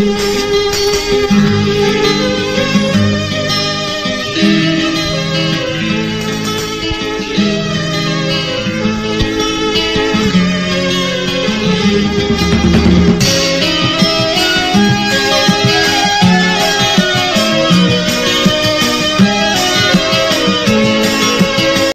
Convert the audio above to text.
Música